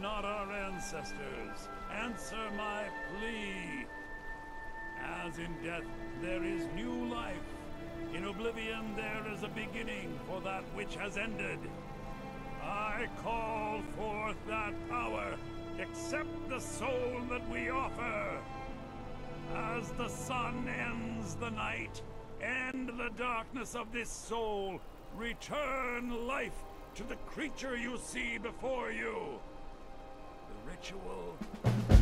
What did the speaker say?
not our ancestors. Answer my plea. As in death there is new life, in oblivion there is a beginning for that which has ended. I call forth that power. Accept the soul that we offer. As the sun ends the night, end the darkness of this soul. Return life to the creature you see before you. Ritual.